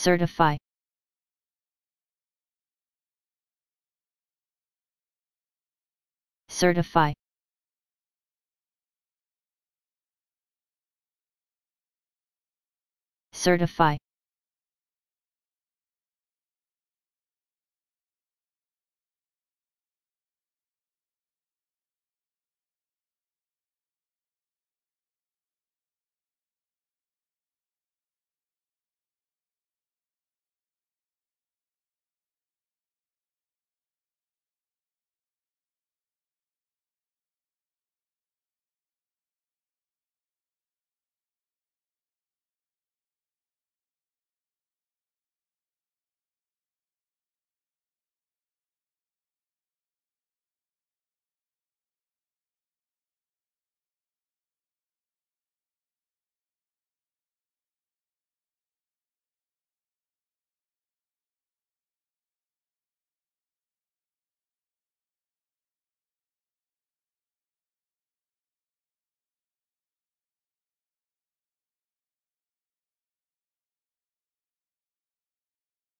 certify. Certify. Certify.